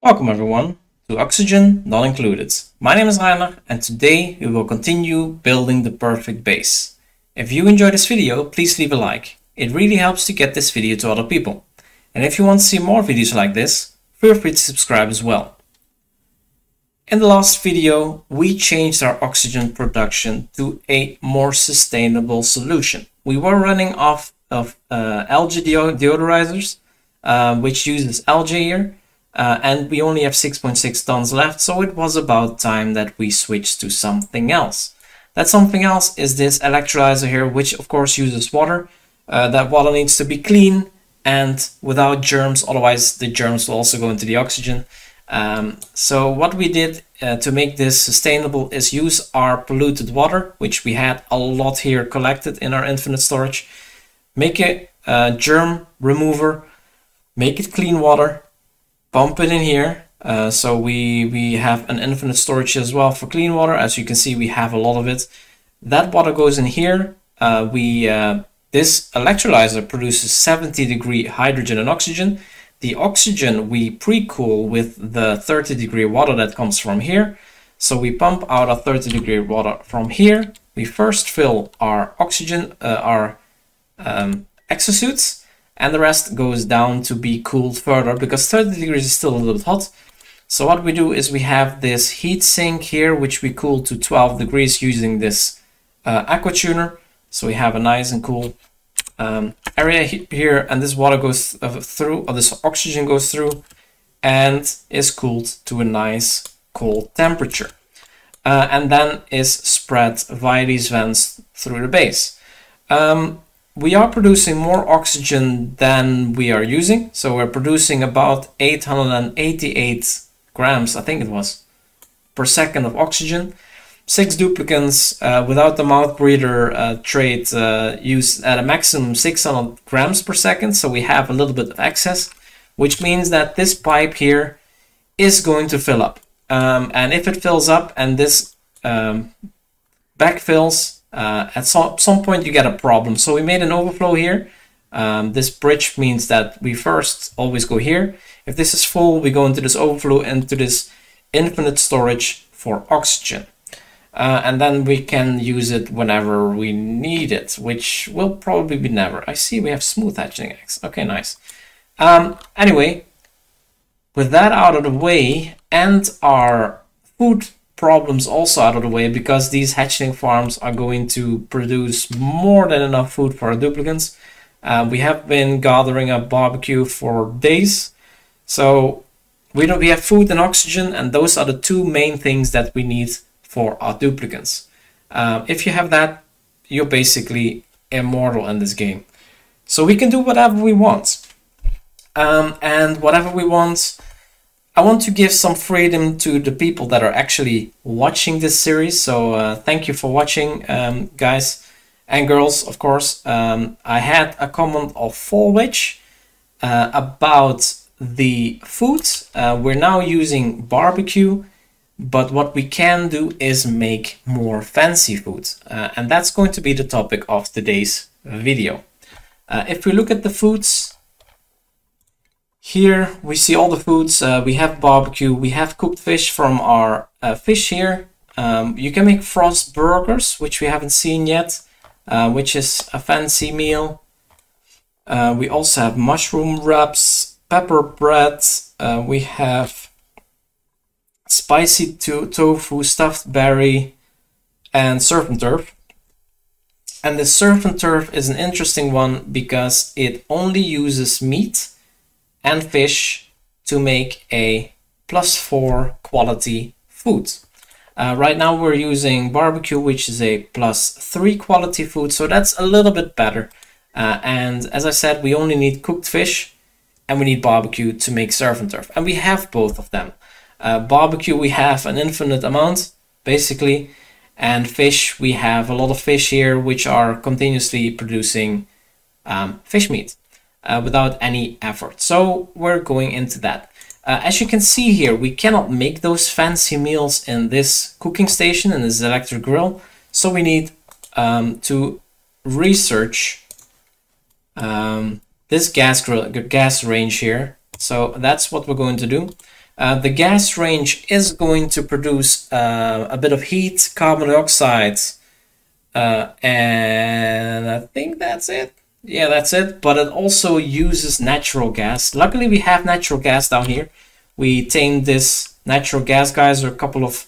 Welcome everyone to Oxygen Not Included. My name is Rainer and today we will continue building the perfect base. If you enjoyed this video, please leave a like. It really helps to get this video to other people. And if you want to see more videos like this, feel free to subscribe as well. In the last video, we changed our oxygen production to a more sustainable solution. We were running off of uh, algae deoxydizers, uh, which uses algae here, uh, and we only have 6.6 tons left, so it was about time that we switched to something else. That something else is this electrolyzer here, which of course uses water. Uh, that water needs to be clean and without germs, otherwise the germs will also go into the oxygen. Um, so what we did uh, to make this sustainable is use our polluted water, which we had a lot here collected in our infinite storage, make a germ remover, make it clean water, pump it in here. Uh, so we, we have an infinite storage as well for clean water. As you can see, we have a lot of it. That water goes in here. Uh, we uh, This electrolyzer produces 70 degree hydrogen and oxygen. The oxygen we pre-cool with the 30 degree water that comes from here. So we pump out a 30 degree water from here. We first fill our oxygen, uh, our um, exosuits and the rest goes down to be cooled further because 30 degrees is still a little bit hot. So what we do is we have this heat sink here, which we cool to 12 degrees using this uh, aqua tuner. So we have a nice and cool um, area here, and this water goes uh, through, or this oxygen goes through, and is cooled to a nice cold temperature. Uh, and then is spread via these vents through the base. Um, we are producing more oxygen than we are using. So we're producing about 888 grams, I think it was, per second of oxygen. Six duplicants uh, without the mouth breather uh, trait uh, use at a maximum 600 grams per second. So we have a little bit of excess, which means that this pipe here is going to fill up. Um, and if it fills up and this um, backfills, uh, at some, some point you get a problem. So we made an overflow here. Um, this bridge means that we first always go here. If this is full, we go into this overflow into this infinite storage for oxygen. Uh, and then we can use it whenever we need it, which will probably be never. I see we have smooth hatching eggs. Okay, nice. Um, anyway, with that out of the way and our food problems also out of the way because these hatchling farms are going to produce more than enough food for our duplicants. Uh, we have been gathering up barbecue for days. So we, don't, we have food and oxygen and those are the two main things that we need for our duplicants. Uh, if you have that, you're basically immortal in this game. So we can do whatever we want. Um, and whatever we want I want to give some freedom to the people that are actually watching this series. So uh, thank you for watching, um, guys and girls, of course. Um, I had a comment of Fallwitch uh, about the food. Uh, we're now using barbecue, but what we can do is make more fancy food. Uh, and that's going to be the topic of today's video. Uh, if we look at the foods, here we see all the foods. Uh, we have barbecue. We have cooked fish from our uh, fish here. Um, you can make frost burgers, which we haven't seen yet, uh, which is a fancy meal. Uh, we also have mushroom wraps, pepper bread. Uh, we have spicy to tofu, stuffed berry, and surf and turf. And the surf and turf is an interesting one because it only uses meat and fish to make a plus four quality food. Uh, right now we're using barbecue, which is a plus three quality food, so that's a little bit better. Uh, and as I said, we only need cooked fish and we need barbecue to make surf and turf. And we have both of them. Uh, barbecue, we have an infinite amount, basically. And fish, we have a lot of fish here, which are continuously producing um, fish meat uh, without any effort. So we're going into that. Uh, as you can see here, we cannot make those fancy meals in this cooking station, in this electric grill. So we need um, to research um, this gas grill, gas range here. So that's what we're going to do. Uh, the gas range is going to produce uh, a bit of heat, carbon dioxide, uh, and I think that's it. Yeah, that's it. But it also uses natural gas. Luckily, we have natural gas down here. We tamed this natural gas geyser a couple of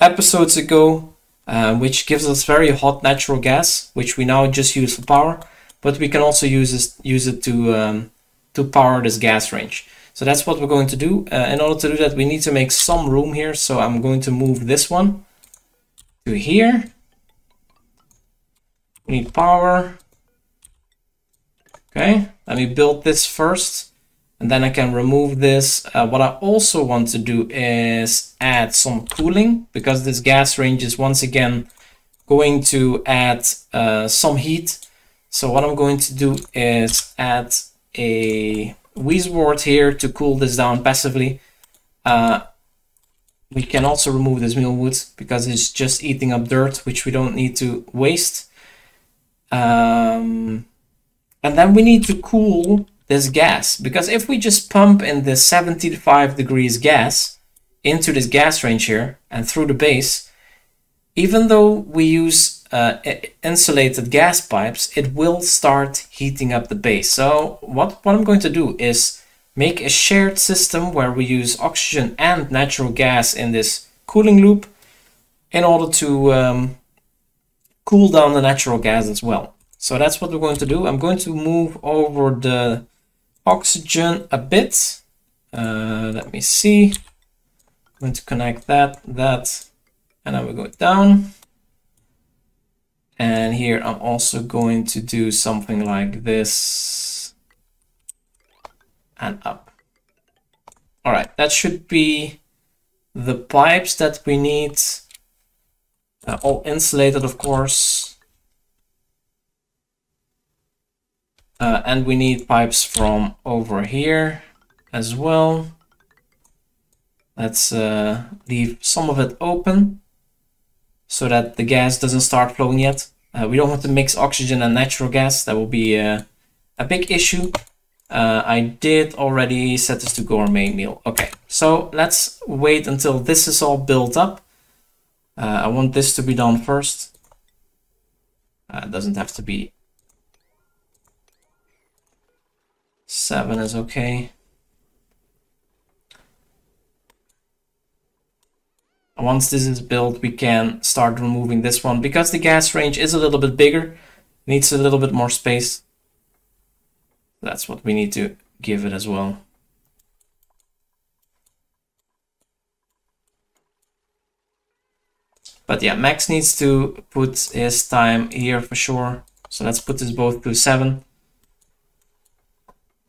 episodes ago, uh, which gives us very hot natural gas, which we now just use for power. But we can also use this, use it to um, to power this gas range. So that's what we're going to do. Uh, in order to do that, we need to make some room here. So I'm going to move this one to here. We need power. Okay, let me build this first and then I can remove this. Uh, what I also want to do is add some cooling because this gas range is once again going to add uh, some heat. So what I'm going to do is add a Wheezewort here to cool this down passively. Uh, we can also remove this mealwood because it's just eating up dirt, which we don't need to waste. Um, and then we need to cool this gas because if we just pump in this 75 degrees gas into this gas range here and through the base, even though we use uh, insulated gas pipes, it will start heating up the base. So what, what I'm going to do is make a shared system where we use oxygen and natural gas in this cooling loop in order to um, cool down the natural gas as well. So that's what we're going to do. I'm going to move over the oxygen a bit. Uh, let me see. I'm going to connect that, that, and I will go down. And here I'm also going to do something like this and up. All right, that should be the pipes that we need. Uh, all insulated, of course. Uh, and we need pipes from over here as well. Let's uh, leave some of it open so that the gas doesn't start flowing yet. Uh, we don't want to mix oxygen and natural gas. That will be uh, a big issue. Uh, I did already set this to gourmet meal. Okay, so let's wait until this is all built up. Uh, I want this to be done first. it doesn't have to be 7 is okay. Once this is built, we can start removing this one. Because the gas range is a little bit bigger, needs a little bit more space. That's what we need to give it as well. But yeah, Max needs to put his time here for sure. So let's put this both to 7.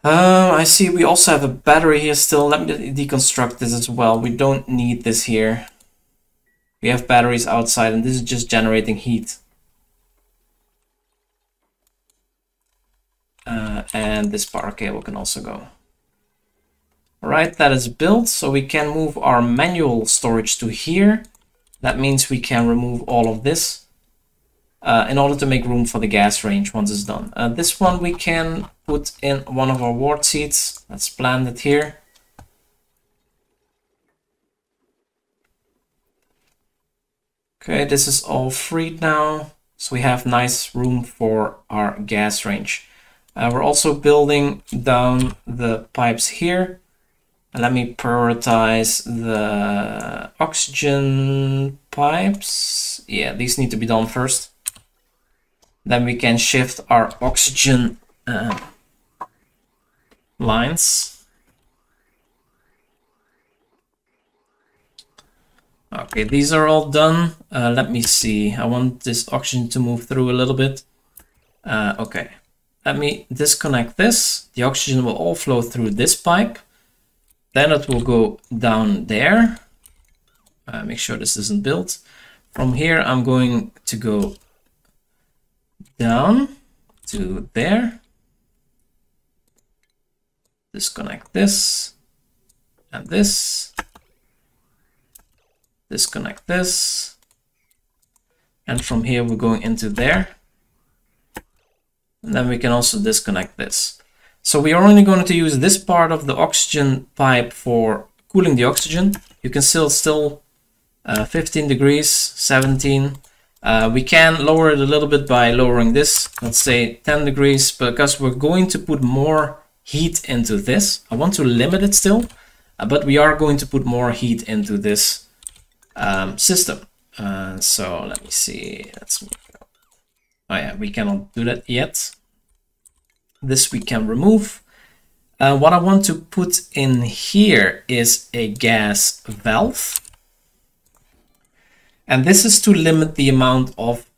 Um, I see we also have a battery here still. Let me deconstruct this as well. We don't need this here. We have batteries outside and this is just generating heat. Uh, and this power cable can also go. Alright, that is built, so we can move our manual storage to here. That means we can remove all of this uh, in order to make room for the gas range once it's done. Uh, this one we can put in one of our ward seats. Let's plant it here. Okay, this is all freed now. So we have nice room for our gas range. Uh, we're also building down the pipes here. And let me prioritize the oxygen pipes. Yeah, these need to be done first. Then we can shift our oxygen uh, lines. Okay, these are all done. Uh, let me see. I want this oxygen to move through a little bit. Uh, okay, let me disconnect this. The oxygen will all flow through this pipe. Then it will go down there. Uh, make sure this isn't built. From here, I'm going to go down to there. Disconnect this and this. Disconnect this. And from here, we're going into there. And then we can also disconnect this. So we are only going to use this part of the oxygen pipe for cooling the oxygen. You can still still uh, 15 degrees, 17. Uh, we can lower it a little bit by lowering this, let's say 10 degrees, because we're going to put more heat into this. I want to limit it still, uh, but we are going to put more heat into this um, system. Uh, so let me see, let's Oh yeah, we cannot do that yet. This we can remove. Uh, what I want to put in here is a gas valve. And this is to limit the amount of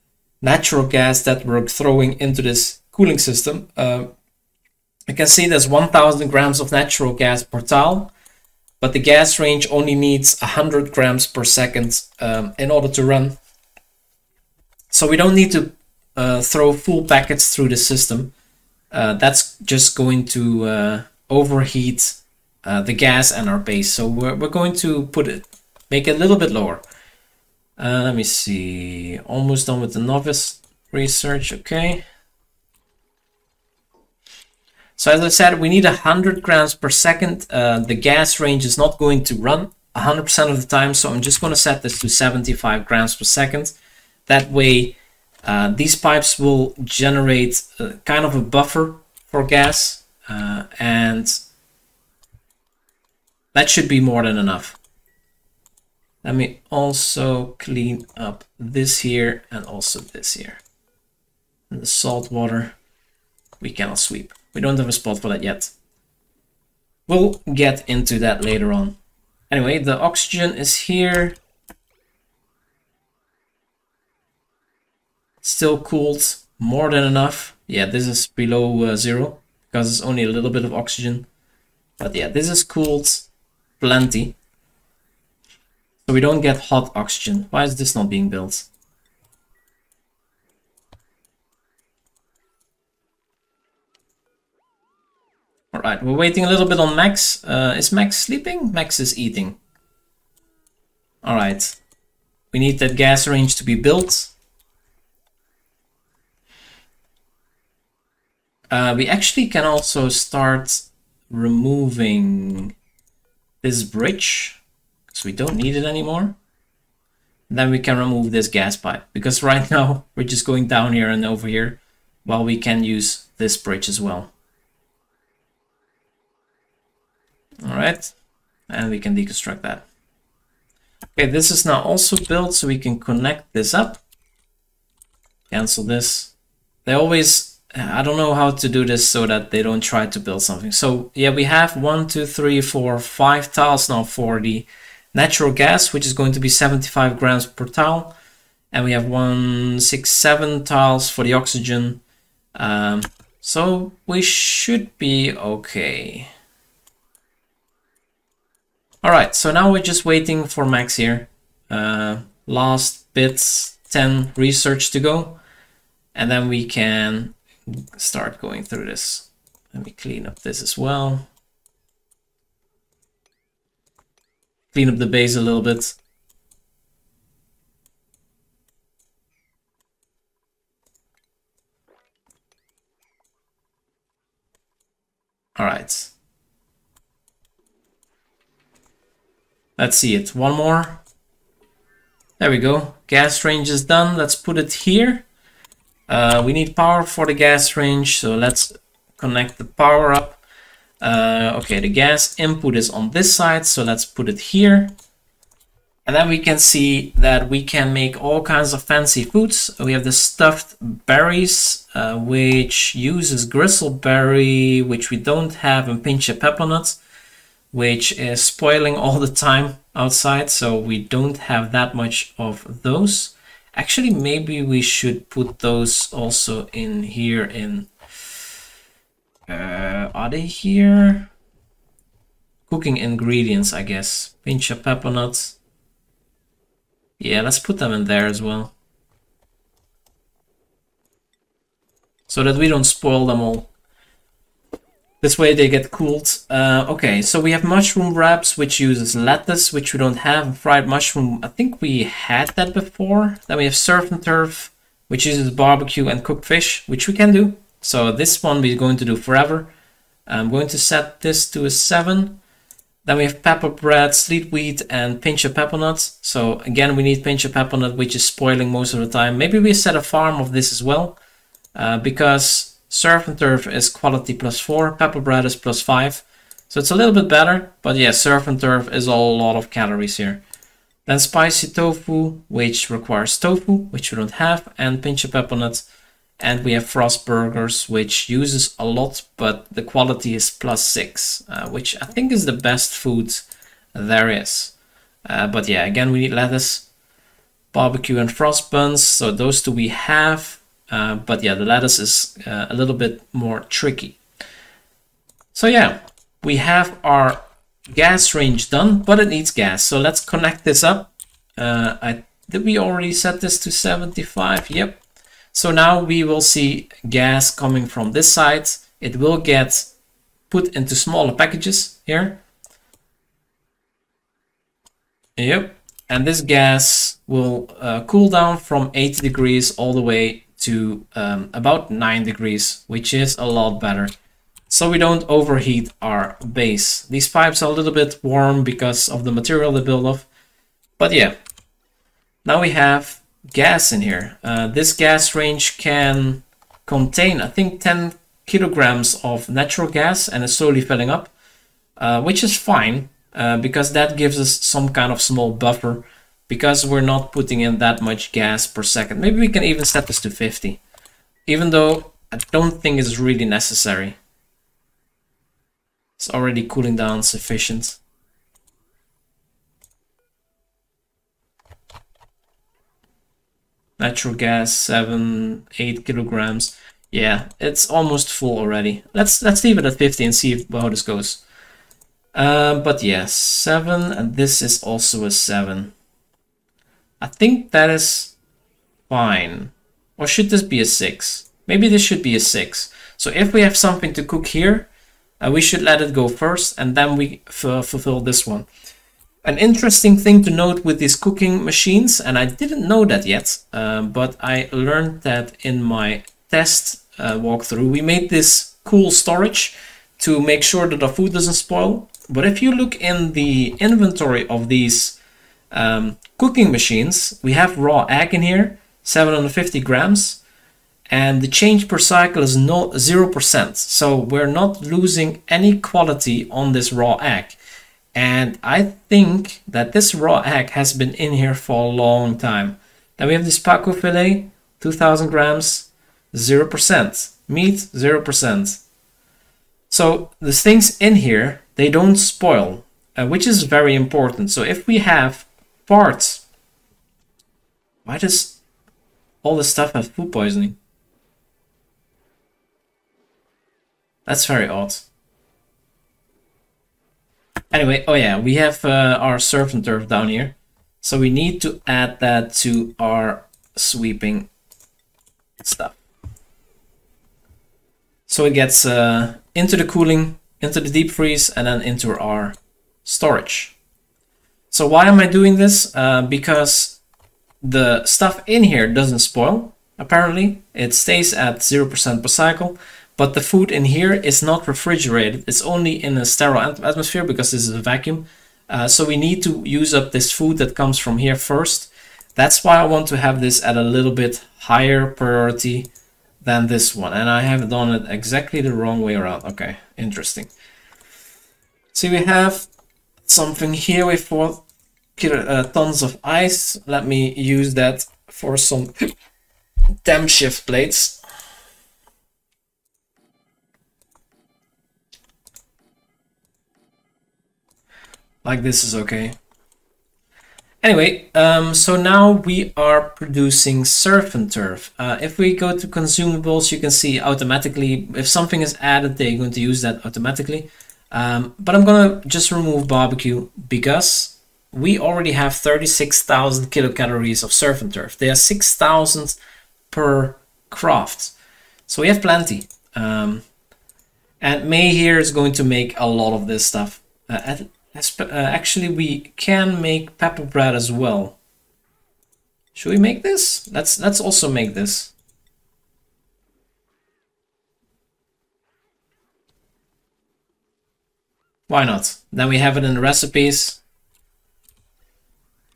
natural gas that we're throwing into this cooling system. Uh, you can see there's 1000 grams of natural gas per tile, but the gas range only needs 100 grams per second um, in order to run. So we don't need to uh, throw full packets through the system. Uh, that's just going to uh, overheat uh, the gas and our base. So we're, we're going to put it, make it a little bit lower. Uh, let me see, almost done with the novice research, okay. So as I said, we need 100 grams per second. Uh, the gas range is not going to run 100% of the time, so I'm just going to set this to 75 grams per second. That way, uh, these pipes will generate a, kind of a buffer for gas, uh, and that should be more than enough. Let me also clean up this here and also this here. And the salt water we cannot sweep. We don't have a spot for that yet. We'll get into that later on. Anyway, the oxygen is here. Still cooled more than enough. Yeah, this is below uh, zero because it's only a little bit of oxygen. But yeah, this is cooled plenty. So we don't get hot oxygen. Why is this not being built? Alright, we're waiting a little bit on Max. Uh, is Max sleeping? Max is eating. Alright. We need that gas range to be built. Uh, we actually can also start removing this bridge so we don't need it anymore. Then we can remove this gas pipe because right now we're just going down here and over here while we can use this bridge as well. All right, and we can deconstruct that. Okay, this is now also built so we can connect this up. Cancel this. They always, I don't know how to do this so that they don't try to build something. So yeah, we have one, two, three, four, five tiles now for the natural gas, which is going to be 75 grams per tile. And we have one, six, seven tiles for the oxygen. Um, so we should be okay. All right, so now we're just waiting for Max here. Uh, last bits, 10 research to go. And then we can start going through this. Let me clean up this as well. clean up the base a little bit. All right. Let's see it. One more. There we go. Gas range is done. Let's put it here. Uh, we need power for the gas range, so let's connect the power up. Uh, okay, the gas input is on this side, so let's put it here. And then we can see that we can make all kinds of fancy foods. We have the stuffed berries, uh, which uses gristleberry, which we don't have in pincha peppernuts, which is spoiling all the time outside, so we don't have that much of those. Actually, maybe we should put those also in here in uh, are they here? Cooking ingredients, I guess. Pinch of pepper nuts. Yeah, let's put them in there as well. So that we don't spoil them all. This way they get cooled. Uh, okay, so we have mushroom wraps, which uses lettuce, which we don't have. Fried mushroom, I think we had that before. Then we have surf and turf, which uses barbecue and cooked fish, which we can do. So this one we're going to do forever. I'm going to set this to a 7. Then we have pepper bread, sleet wheat, and pinch of pepper nuts. So again, we need pinch of pepper nut, which is spoiling most of the time. Maybe we set a farm of this as well, uh, because surf and turf is quality plus four, pepper bread is plus five. So it's a little bit better, but yeah, surf and turf is a lot of calories here. Then spicy tofu, which requires tofu, which we don't have, and pinch of pepper nuts. And we have frost burgers, which uses a lot, but the quality is plus six, uh, which I think is the best food there is. Uh, but yeah, again, we need lettuce, barbecue and frost buns. So those two we have, uh, but yeah, the lettuce is uh, a little bit more tricky. So yeah, we have our gas range done, but it needs gas. So let's connect this up. Uh, I Did we already set this to 75? Yep, so now we will see gas coming from this side. It will get put into smaller packages here. Yep. And this gas will uh, cool down from 80 degrees all the way to um, about 9 degrees, which is a lot better. So we don't overheat our base. These pipes are a little bit warm because of the material they build off. But yeah, now we have gas in here. Uh, this gas range can contain, I think, 10 kilograms of natural gas and is slowly filling up, uh, which is fine uh, because that gives us some kind of small buffer because we're not putting in that much gas per second. Maybe we can even set this to 50, even though I don't think it's really necessary. It's already cooling down sufficient. Natural gas, seven, eight kilograms. Yeah, it's almost full already. Let's let's leave it at 50 and see how this goes. Uh, but yeah, seven, and this is also a seven. I think that is fine. Or should this be a six? Maybe this should be a six. So if we have something to cook here, uh, we should let it go first, and then we fulfill this one. An interesting thing to note with these cooking machines, and I didn't know that yet, uh, but I learned that in my test uh, walkthrough, we made this cool storage to make sure that our food doesn't spoil. But if you look in the inventory of these um, cooking machines, we have raw egg in here, 750 grams, and the change per cycle is no 0%. So we're not losing any quality on this raw egg. And I think that this raw egg has been in here for a long time. Then we have this Pacu filet, 2000 grams, 0%. Meat, 0%. So the things in here, they don't spoil, uh, which is very important. So if we have parts, why does all this stuff have food poisoning? That's very odd. Anyway, oh yeah, we have uh, our surf and turf down here. So we need to add that to our sweeping stuff. So it gets uh, into the cooling, into the deep freeze, and then into our storage. So why am I doing this? Uh, because the stuff in here doesn't spoil, apparently. It stays at 0% per cycle, but the food in here is not refrigerated. It's only in a sterile atmosphere because this is a vacuum. Uh, so we need to use up this food that comes from here first. That's why I want to have this at a little bit higher priority than this one. And I have done it exactly the wrong way around. Okay, interesting. So we have something here with four uh, tons of ice. Let me use that for some temp shift plates. like this is okay. Anyway, um, so now we are producing surf and turf. Uh, if we go to consumables, you can see automatically if something is added, they're going to use that automatically. Um, but I'm gonna just remove barbecue because we already have 36,000 kilocalories of surf and turf. They are 6,000 per craft. So we have plenty. Um, and May here is going to make a lot of this stuff. Uh, uh, actually, we can make pepper bread as well. Should we make this? Let's let's also make this. Why not? Then we have it in the recipes.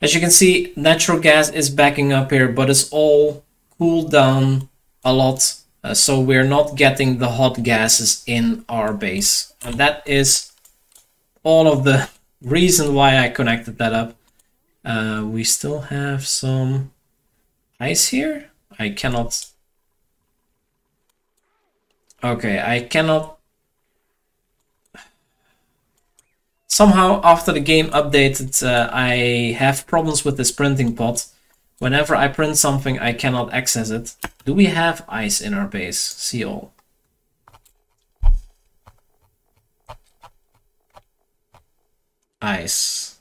As you can see, natural gas is backing up here, but it's all cooled down a lot. Uh, so we're not getting the hot gases in our base. And that is all of the reason why I connected that up. Uh, we still have some ice here. I cannot... Okay, I cannot... Somehow after the game updated, uh, I have problems with this printing pod. Whenever I print something, I cannot access it. Do we have ice in our base? See all. Ice.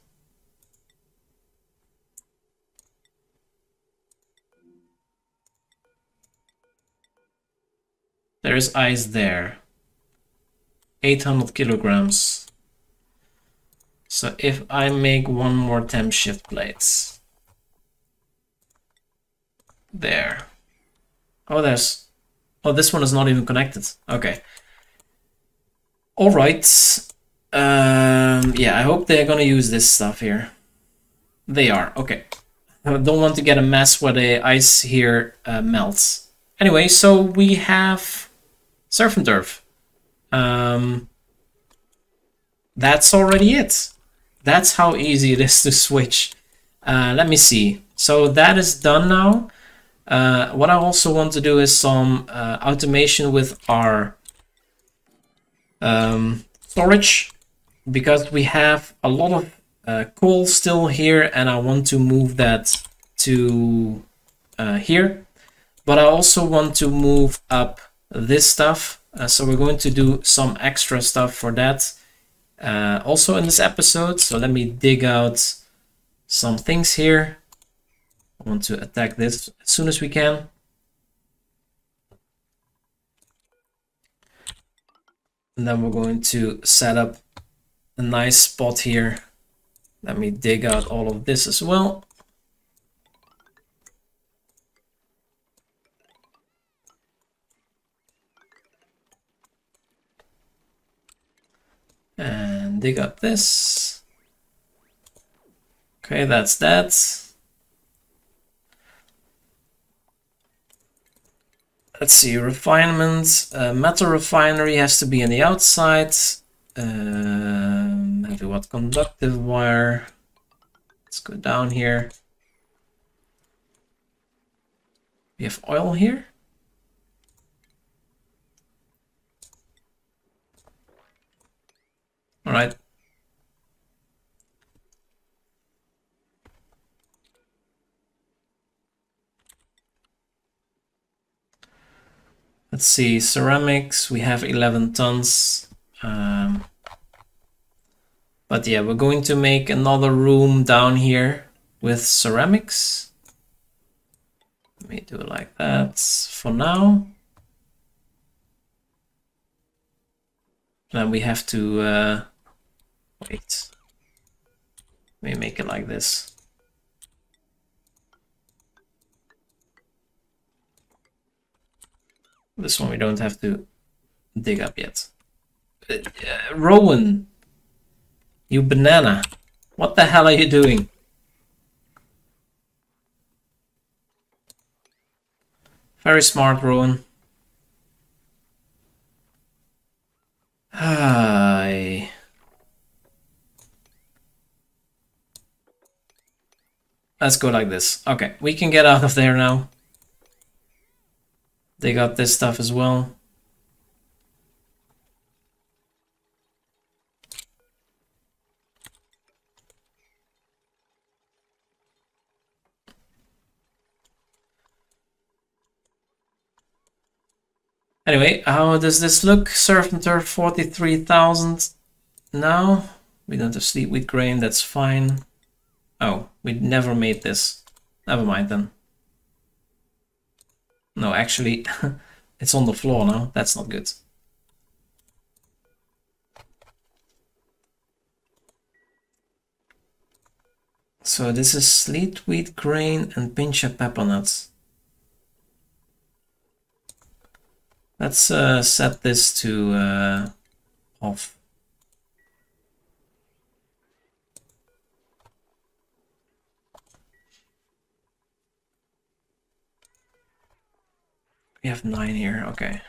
There is ice there. 800 kilograms. So if I make one more temp shift plates, there. Oh, there's... Oh, this one is not even connected. Okay. Alright. Um, yeah, I hope they're gonna use this stuff here. They are. Okay. I don't want to get a mess where the ice here uh, melts. Anyway, so we have Surf and Turf. Um, that's already it. That's how easy it is to switch. Uh, let me see. So that is done now. Uh, what I also want to do is some uh, automation with our um, storage because we have a lot of uh, coal still here and I want to move that to uh, here. But I also want to move up this stuff. Uh, so we're going to do some extra stuff for that uh, also in this episode. So let me dig out some things here. I want to attack this as soon as we can. And then we're going to set up a nice spot here. Let me dig out all of this as well. And dig up this. Okay, that's that. let's see, refinement, uh, metal refinery has to be on the outside. Um, heavy watt conductive wire. Let's go down here. We have oil here. All right. Let's see, ceramics, we have 11 tons. Um, but yeah, we're going to make another room down here with ceramics. Let me do it like that for now. Then we have to, uh, wait, let me make it like this. This one we don't have to dig up yet. Uh, uh, Rowan, you banana. What the hell are you doing? Very smart, Rowan. Hi. Let's go like this. Okay, we can get out of there now. They got this stuff as well. Anyway, how does this look? Surf and turf 43,000 now. We don't have sleet wheat grain, that's fine. Oh, we never made this. Never mind then. No, actually, it's on the floor now. That's not good. So this is sleet wheat grain and pinch of pepper nuts. Let's uh, set this to uh, off. We have nine here, okay.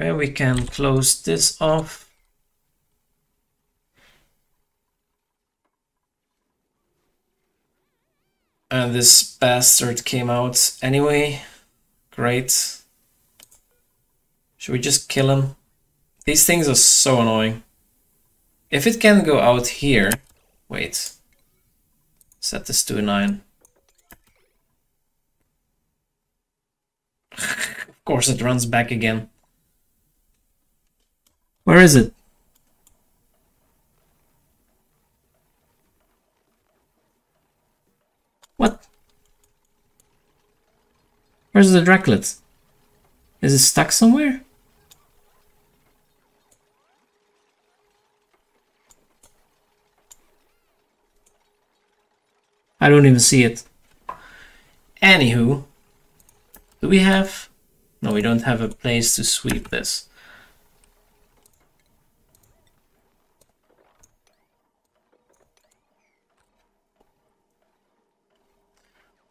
Okay, we can close this off. And this bastard came out anyway. Great. Should we just kill him? These things are so annoying. If it can go out here... Wait. Set this to a 9. Of course it runs back again. Where is it? What? Where's the Drecklet? Is it stuck somewhere? I don't even see it. Anywho, do we have... No, we don't have a place to sweep this.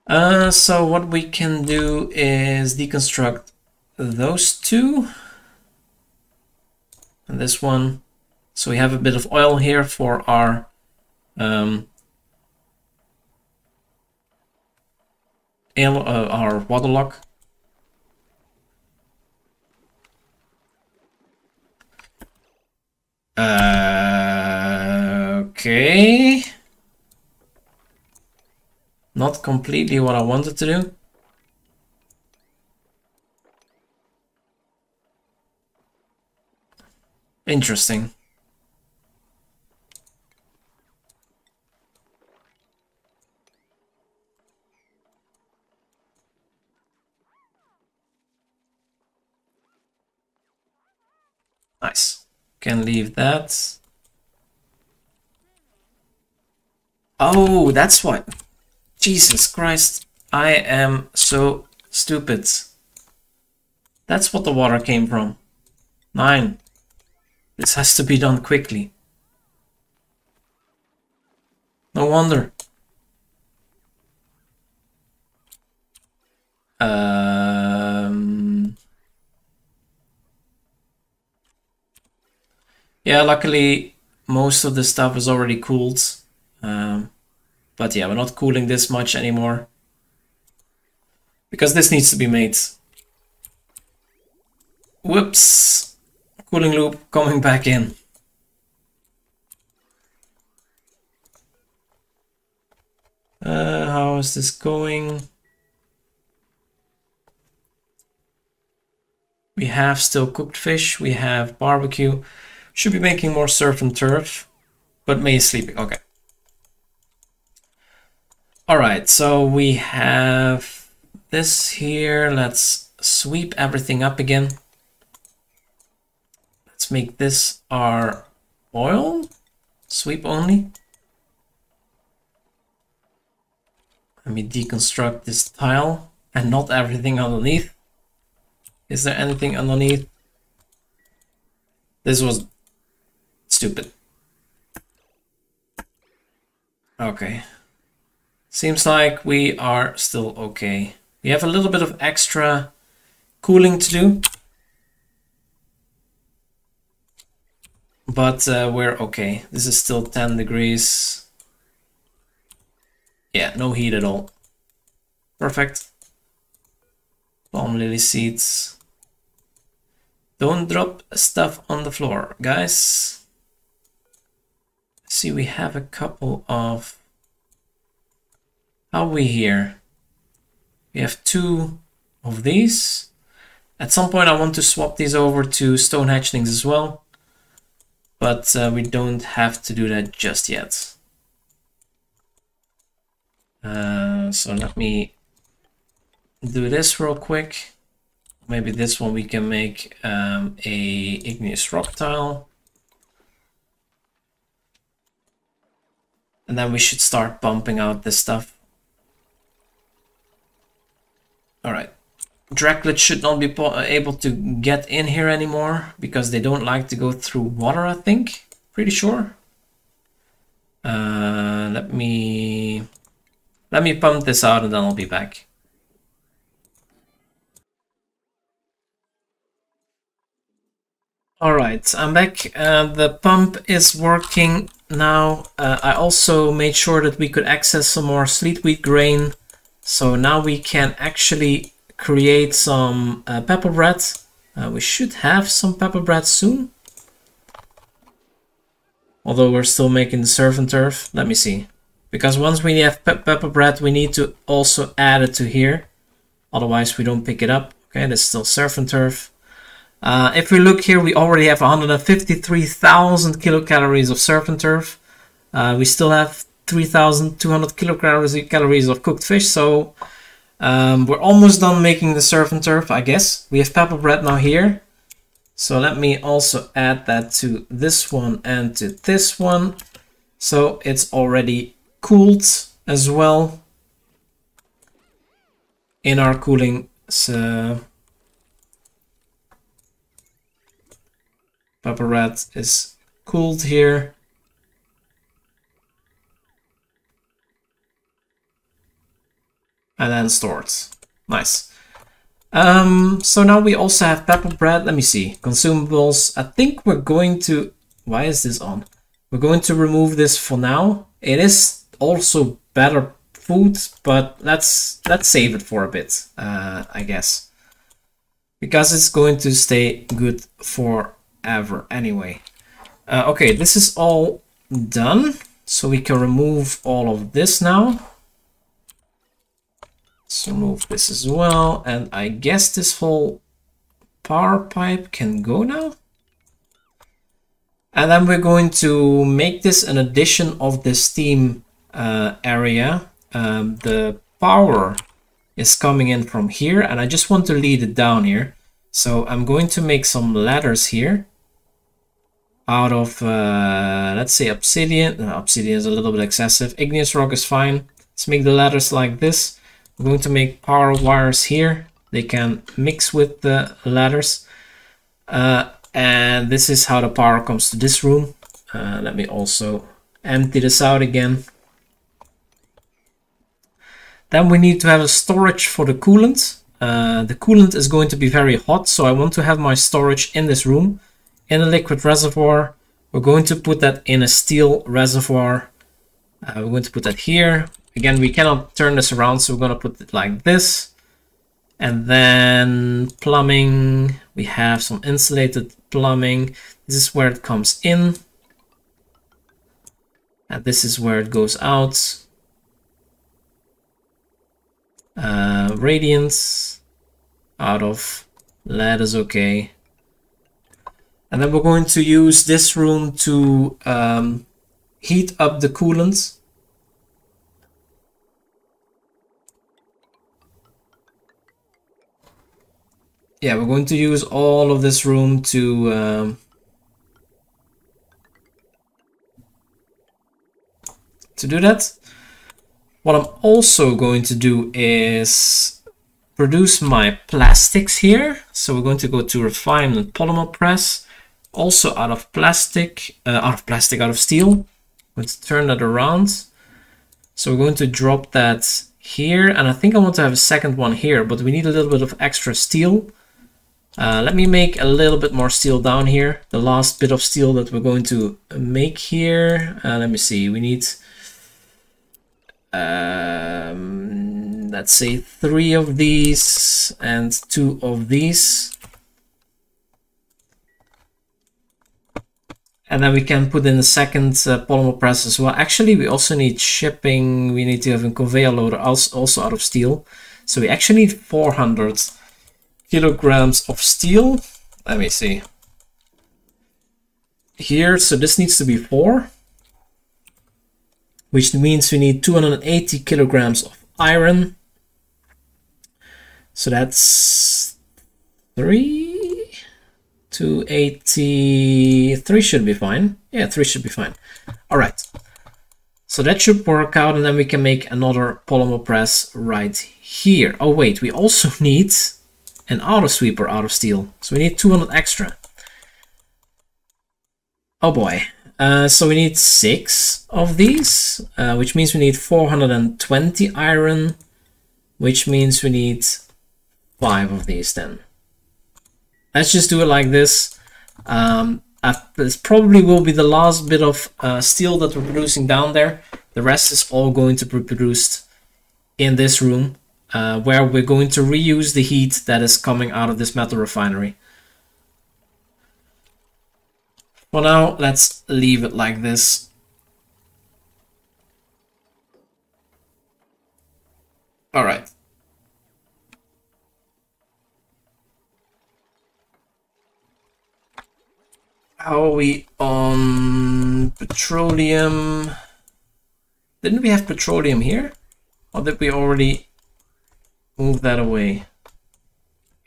Uh, so what we can do is deconstruct those two. And this one. So we have a bit of oil here for our um, uh, our water lock. Uh, okay. Not completely what I wanted to do. Interesting. Nice. Can leave that. Oh, that's what. Jesus Christ. I am so stupid. That's what the water came from. Nine. This has to be done quickly. No wonder. Um, yeah, luckily most of the stuff is already cooled. Um, but yeah, we're not cooling this much anymore. Because this needs to be made. Whoops cooling loop coming back in. Uh, how is this going? We have still cooked fish, we have barbecue. Should be making more surf and turf, but May is sleeping, okay. Alright, so we have this here. Let's sweep everything up again Let's make this our oil. Sweep only. Let me deconstruct this tile and not everything underneath. Is there anything underneath? This was stupid. Okay. Seems like we are still okay. We have a little bit of extra cooling to do. But uh, we're okay. This is still 10 degrees. Yeah, no heat at all. Perfect. Palm lily seeds. Don't drop stuff on the floor, guys. See, we have a couple of... How are we here? We have two of these. At some point I want to swap these over to stone hatchlings as well but uh, we don't have to do that just yet. Uh, so let me do this real quick. Maybe this one we can make um, a igneous rock tile. And then we should start bumping out this stuff. All right. Drecklet should not be uh, able to get in here anymore because they don't like to go through water, I think. Pretty sure. Uh, let me Let me pump this out and then I'll be back. Alright, I'm back. Uh, the pump is working now. Uh, I also made sure that we could access some more sleet wheat grain. So now we can actually create some uh, pepper bread. Uh, we should have some pepper bread soon. Although we're still making the surf and turf. Let me see. Because once we have pe pepper bread, we need to also add it to here. Otherwise we don't pick it up. Okay, that's still surf and turf. Uh, if we look here, we already have 153,000 kilocalories of surf and turf. Uh, we still have 3,200 kilocalories calories of cooked fish, so um, we're almost done making the surf and turf, I guess. We have pepper bread now here. So let me also add that to this one and to this one. So it's already cooled as well in our cooling Pepper bread is cooled here. And then stored. Nice. Um, so now we also have pepper bread. Let me see. Consumables. I think we're going to... Why is this on? We're going to remove this for now. It is also better food, but let's let's save it for a bit, uh, I guess. Because it's going to stay good for ever anyway. Uh, okay, this is all done. So we can remove all of this now. Let's remove this as well. And I guess this whole power pipe can go now. And then we're going to make this an addition of the steam uh, area. Um, the power is coming in from here and I just want to lead it down here. So I'm going to make some ladders here out of, uh, let's say obsidian. No, obsidian is a little bit excessive. Igneous rock is fine. Let's make the ladders like this. We're going to make power wires here. They can mix with the ladders. Uh, and this is how the power comes to this room. Uh, let me also empty this out again. Then we need to have a storage for the coolant. Uh, the coolant is going to be very hot, so I want to have my storage in this room in a liquid reservoir. We're going to put that in a steel reservoir. Uh, we're going to put that here. Again, we cannot turn this around, so we're going to put it like this. And then plumbing, we have some insulated plumbing. This is where it comes in. And this is where it goes out. Uh, radiance out of lead is okay. And then we're going to use this room to um, heat up the coolant. Yeah, we're going to use all of this room to um, to do that. What I'm also going to do is produce my plastics here. So we're going to go to refine and polymer press also out of plastic, uh, out of plastic, out of steel. Let's turn that around. So we're going to drop that here, and I think I want to have a second one here, but we need a little bit of extra steel. Uh, let me make a little bit more steel down here. The last bit of steel that we're going to make here. Uh, let me see, we need, um, let's say three of these and two of these. And then we can put in a second uh, polymer press as well. Actually, we also need shipping. We need to have a conveyor loader also out of steel. So we actually need 400 kilograms of steel. Let me see. Here, so this needs to be 4. Which means we need 280 kilograms of iron. So that's 3 283 should be fine. Yeah, 3 should be fine. All right. So that should work out and then we can make another polymer press right here. Oh wait, we also need an auto sweeper out of steel. So we need 200 extra. Oh boy. Uh, so we need six of these, uh, which means we need 420 iron, which means we need five of these then. Let's just do it like this. Um, this probably will be the last bit of uh, steel that we're producing down there. The rest is all going to be produced in this room, uh, where we're going to reuse the heat that is coming out of this metal refinery. For now, let's leave it like this. All right. How are we on petroleum? Didn't we have petroleum here? Or did we already move that away?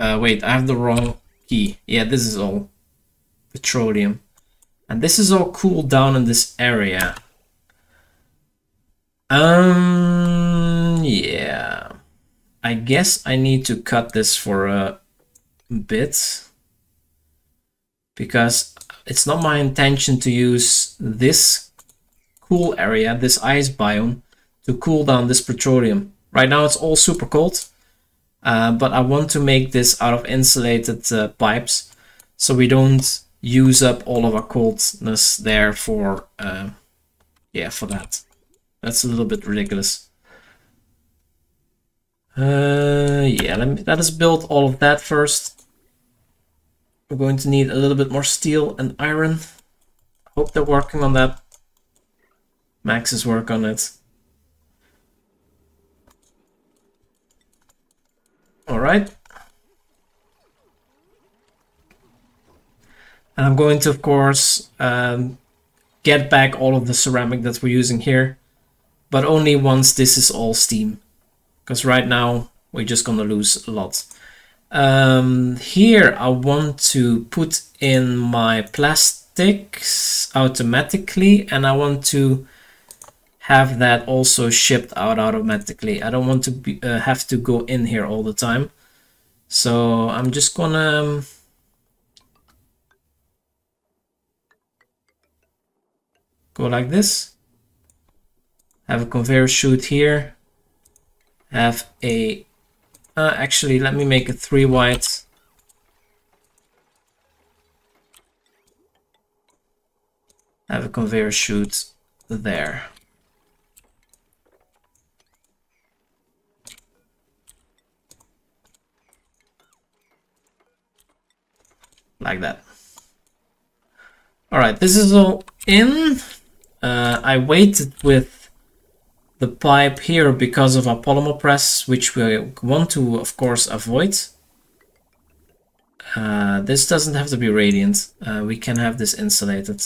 Uh, wait, I have the wrong key. Yeah, this is all petroleum. And this is all cooled down in this area. Um, yeah. I guess I need to cut this for a bit. Because it's not my intention to use this cool area, this ice biome, to cool down this petroleum. Right now it's all super cold, uh, but I want to make this out of insulated uh, pipes so we don't use up all of our coldness there for, uh, yeah, for that. That's a little bit ridiculous. Uh, yeah, let, me, let us build all of that first. We're going to need a little bit more steel and iron. Hope they're working on that. Max is work on it. All right. And I'm going to, of course, um, get back all of the ceramic that we're using here, but only once this is all steam. Because right now, we're just going to lose a lot. Um, here, I want to put in my plastics automatically, and I want to have that also shipped out automatically. I don't want to be, uh, have to go in here all the time. So I'm just gonna um, go like this. Have a conveyor chute here. Have a, uh, actually let me make it three whites. Have a conveyor chute there. Like that. Alright, this is all in. Uh, I waited with the pipe here because of our polymer press, which we want to, of course, avoid. Uh, this doesn't have to be radiant. Uh, we can have this insulated.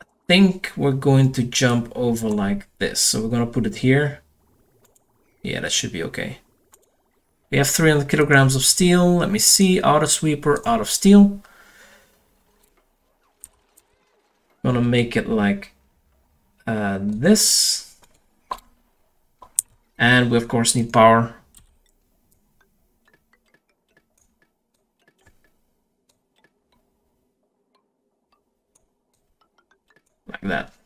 I think we're going to jump over like this. So we're going to put it here. Yeah, that should be okay. We have 300 kilograms of steel. Let me see. Auto sweeper out of steel. Gonna make it like uh, this. And we of course need power. Like that.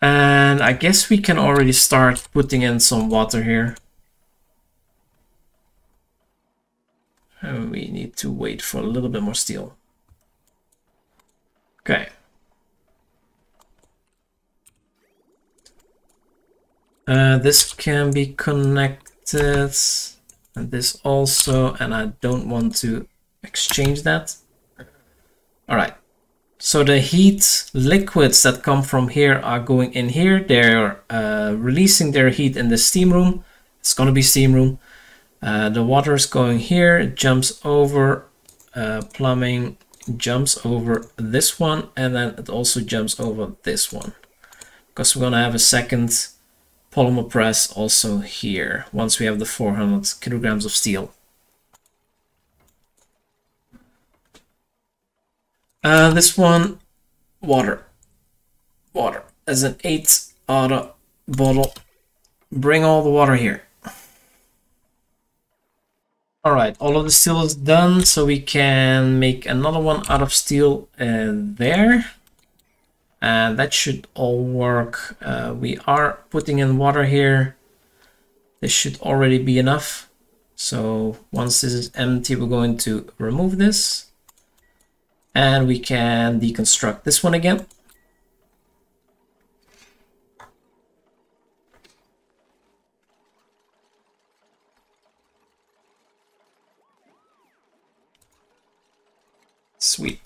And I guess we can already start putting in some water here. And we need to wait for a little bit more steel. Okay. Uh, this can be connected and this also and I don't want to exchange that. All right. So the heat liquids that come from here are going in here. They're uh, releasing their heat in the steam room. It's going to be steam room. Uh, the water is going here. It jumps over uh, plumbing, jumps over this one, and then it also jumps over this one. Because we're going to have a second polymer press also here once we have the 400 kilograms of steel. Uh, this one, water. Water. As an 8 auto bottle. bring all the water here. Alright, all of the steel is done, so we can make another one out of steel uh, there. And that should all work. Uh, we are putting in water here. This should already be enough. So once this is empty, we're going to remove this. And we can deconstruct this one again. Sweet.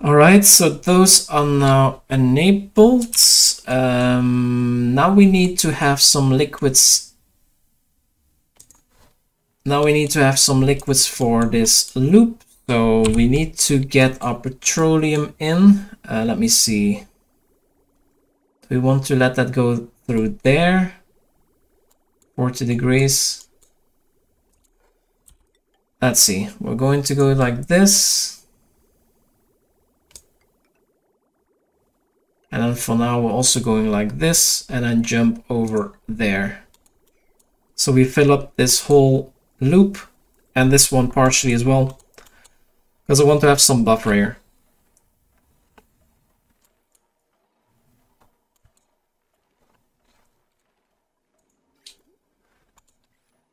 All right, so those are now enabled. Um, now we need to have some liquids. Now we need to have some liquids for this loop. So we need to get our petroleum in. Uh, let me see. We want to let that go through there. 40 degrees. Let's see, we're going to go like this. And then for now, we're also going like this and then jump over there. So we fill up this whole loop and this one partially as well. Because I want to have some buffer here.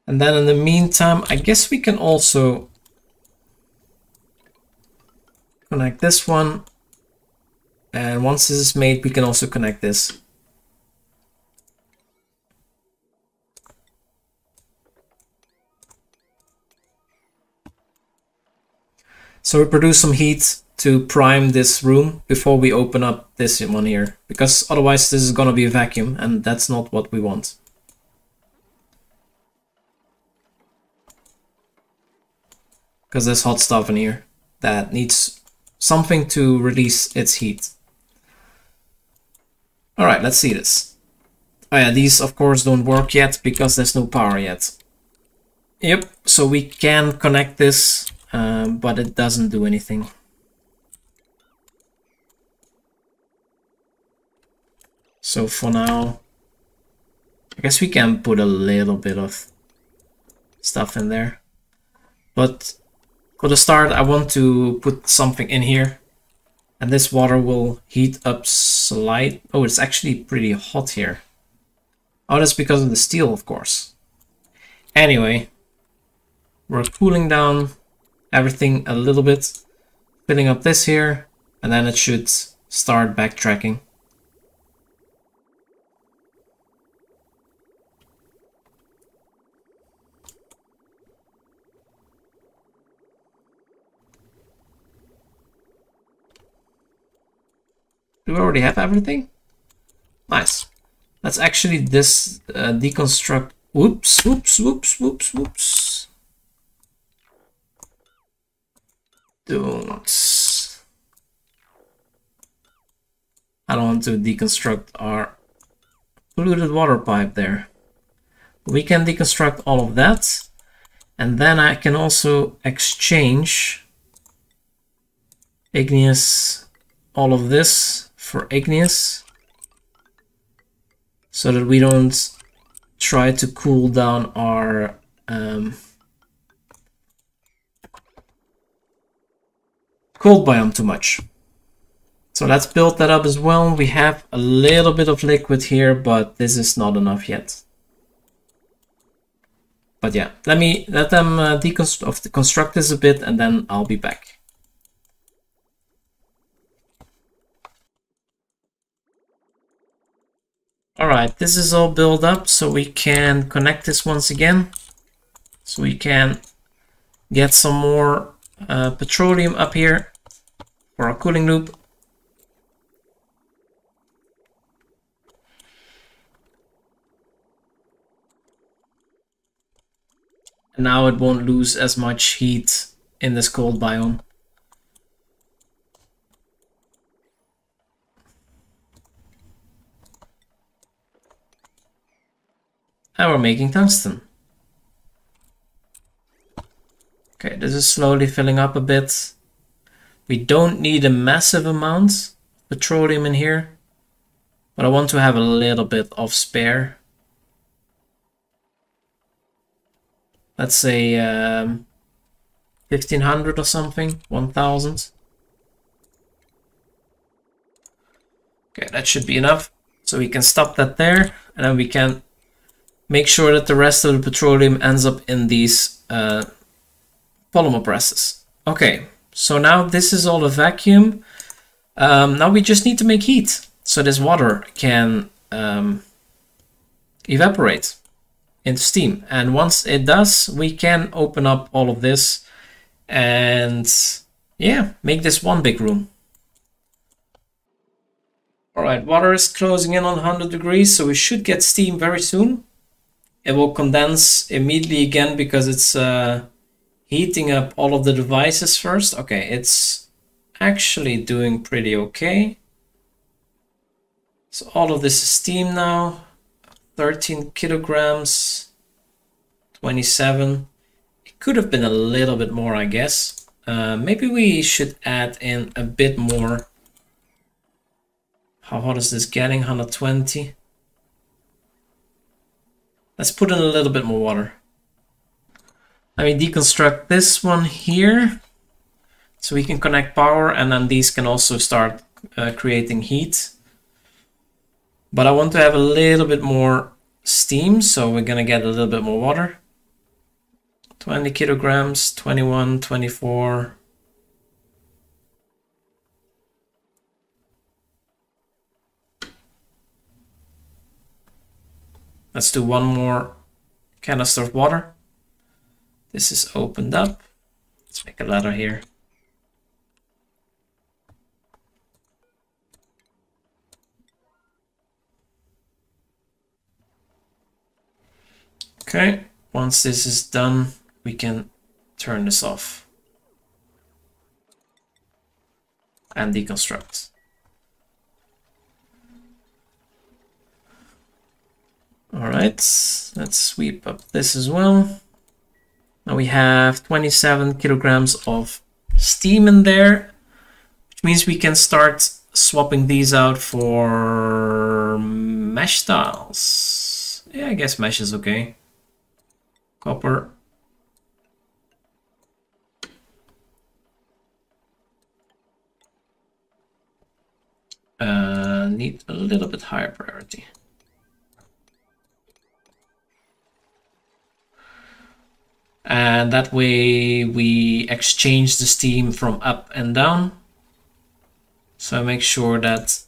And then in the meantime, I guess we can also connect this one. And once this is made, we can also connect this. So we produce some heat to prime this room before we open up this one here. Because otherwise this is going to be a vacuum and that's not what we want. because there's hot stuff in here that needs something to release its heat. Alright, let's see this. Oh yeah, these of course don't work yet because there's no power yet. Yep, so we can connect this, um, but it doesn't do anything. So for now, I guess we can put a little bit of stuff in there. But for the start, I want to put something in here. And this water will heat up slight. Oh, it's actually pretty hot here. Oh, that's because of the steel, of course. Anyway, we're cooling down everything a little bit. Filling up this here. And then it should start backtracking. Do we already have everything? Nice. Let's actually this uh, deconstruct. Whoops, whoops, whoops, whoops, whoops. Don't. I don't want to deconstruct our polluted water pipe there. We can deconstruct all of that. And then I can also exchange igneous all of this for igneous so that we don't try to cool down our um, cold biome too much. So let's build that up as well. We have a little bit of liquid here, but this is not enough yet. But yeah, let me let them uh, deconstruct this a bit and then I'll be back. Alright, this is all built up so we can connect this once again. So we can get some more uh, petroleum up here for our cooling loop. And now it won't lose as much heat in this cold biome. And we're making tungsten. Okay, this is slowly filling up a bit. We don't need a massive amount of petroleum in here. But I want to have a little bit of spare. Let's say um, 1500 or something, 1000. Okay, that should be enough. So we can stop that there and then we can make sure that the rest of the petroleum ends up in these uh, polymer presses. Okay, so now this is all a vacuum. Um, now we just need to make heat so this water can um, evaporate into steam. And once it does, we can open up all of this and yeah, make this one big room. Alright, water is closing in on 100 degrees, so we should get steam very soon. It will condense immediately again because it's uh, heating up all of the devices first. Okay, it's actually doing pretty okay. So all of this is steam now. 13 kilograms, 27. It could have been a little bit more, I guess. Uh, maybe we should add in a bit more. How hot is this getting? 120. Let's put in a little bit more water. Let me deconstruct this one here. So we can connect power and then these can also start uh, creating heat. But I want to have a little bit more steam, so we're gonna get a little bit more water. 20 kilograms, 21, 24. Let's do one more canister of water. This is opened up. Let's make a ladder here. Okay, once this is done, we can turn this off and deconstruct. All right, let's sweep up this as well. Now we have 27 kilograms of steam in there, which means we can start swapping these out for mesh tiles. Yeah, I guess mesh is okay copper uh, need a little bit higher priority. And that way we exchange the steam from up and down. So I make sure that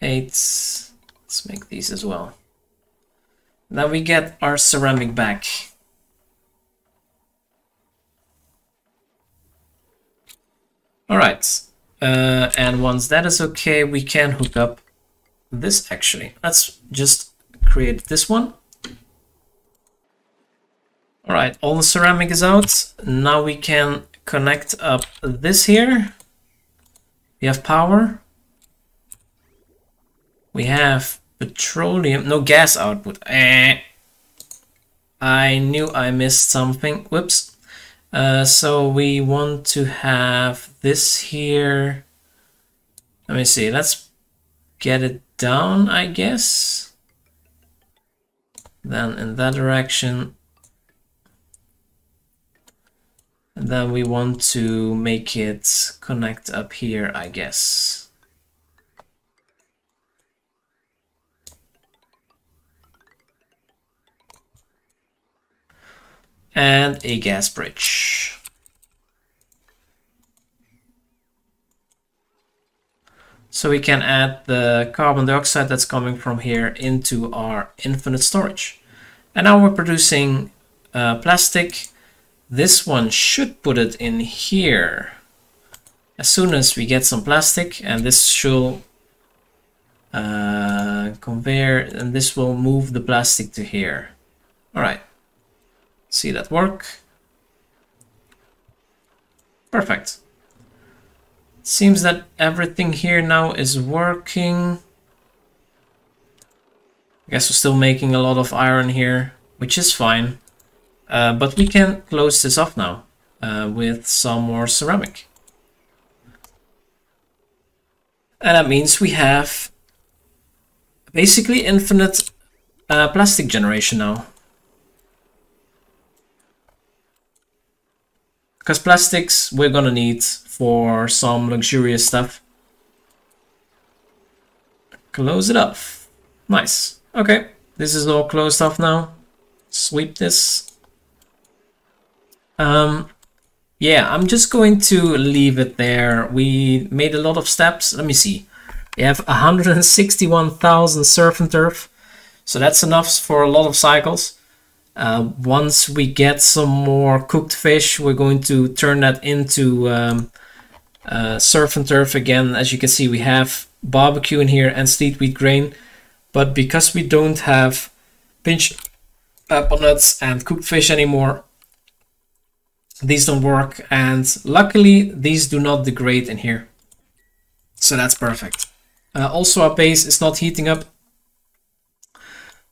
eight, let's make these as well. Then we get our ceramic back. Alright, uh, and once that is okay, we can hook up this actually. Let's just create this one. Alright, all the ceramic is out. Now we can connect up this here. We have power. We have Petroleum, no gas output. Eh. I knew I missed something. Whoops. Uh, so we want to have this here. Let me see. Let's get it down, I guess. Then in that direction. And then we want to make it connect up here, I guess. and a gas bridge. So we can add the carbon dioxide that's coming from here into our infinite storage. And now we're producing uh, plastic. This one should put it in here. As soon as we get some plastic, and this should uh, conveyor, and this will move the plastic to here. All right see that work. Perfect. Seems that everything here now is working. I guess we're still making a lot of iron here, which is fine. Uh, but we can close this off now uh, with some more ceramic. And that means we have basically infinite uh, plastic generation now. Because plastics we're gonna need for some luxurious stuff. Close it off. Nice. Okay, this is all closed off now. Sweep this. Um, yeah, I'm just going to leave it there. We made a lot of steps. Let me see. We have 161,000 surf and turf. So that's enough for a lot of cycles. Uh, once we get some more cooked fish, we're going to turn that into um, uh, surf and turf again. As you can see, we have barbecue in here and sleet wheat grain. But because we don't have pinch apple nuts and cooked fish anymore, these don't work. And luckily, these do not degrade in here. So that's perfect. Uh, also, our base is not heating up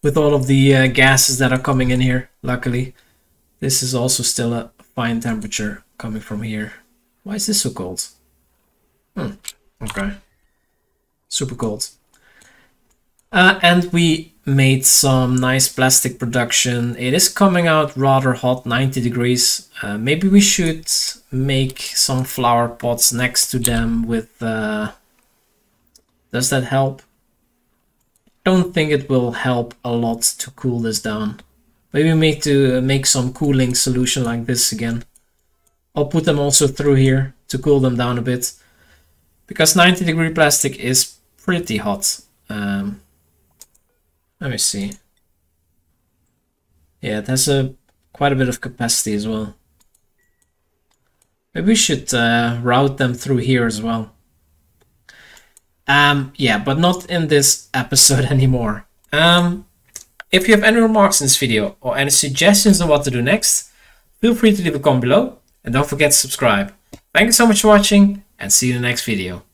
with all of the uh, gases that are coming in here, luckily. This is also still a fine temperature coming from here. Why is this so cold? Hmm, okay. Super cold. Uh, and we made some nice plastic production. It is coming out rather hot, 90 degrees. Uh, maybe we should make some flower pots next to them with... Uh, does that help? don't think it will help a lot to cool this down. Maybe we need to make some cooling solution like this again. I'll put them also through here to cool them down a bit. Because 90 degree plastic is pretty hot. Um, let me see. Yeah, it has a quite a bit of capacity as well. Maybe we should uh, route them through here as well. Um, yeah, but not in this episode anymore. Um, if you have any remarks in this video or any suggestions on what to do next, feel free to leave a comment below and don't forget to subscribe. Thank you so much for watching and see you in the next video.